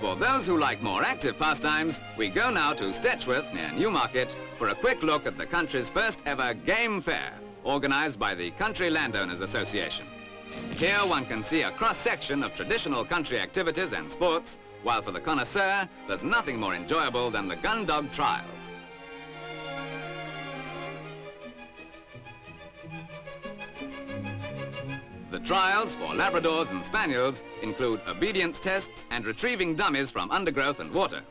For those who like more active pastimes, we go now to Stetchworth near Newmarket for a quick look at the country's first ever game fair, organised by the Country Landowners Association. Here one can see a cross-section of traditional country activities and sports, while for the connoisseur, there's nothing more enjoyable than the gun dog trials. The trials for Labradors and Spaniels include obedience tests and retrieving dummies from undergrowth and water.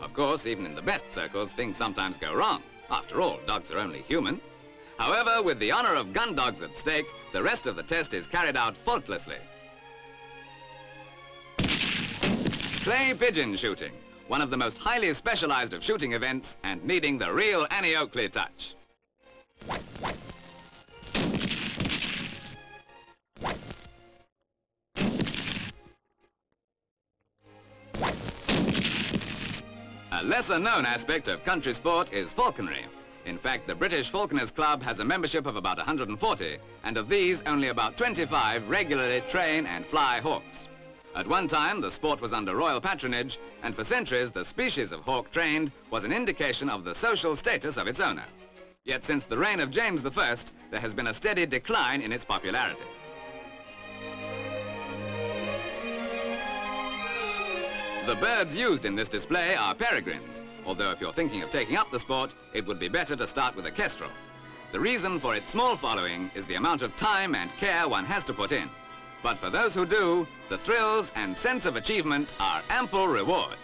Of course, even in the best circles, things sometimes go wrong. After all, dogs are only human. However, with the honor of gun dogs at stake, the rest of the test is carried out faultlessly. Clay pigeon shooting, one of the most highly specialized of shooting events and needing the real Annie Oakley touch. A lesser-known aspect of country sport is falconry. In fact, the British Falconers Club has a membership of about 140, and of these, only about 25 regularly train and fly hawks. At one time, the sport was under royal patronage, and for centuries, the species of hawk trained was an indication of the social status of its owner. Yet since the reign of James I, there has been a steady decline in its popularity. The birds used in this display are peregrines, although if you're thinking of taking up the sport, it would be better to start with a kestrel. The reason for its small following is the amount of time and care one has to put in. But for those who do, the thrills and sense of achievement are ample reward.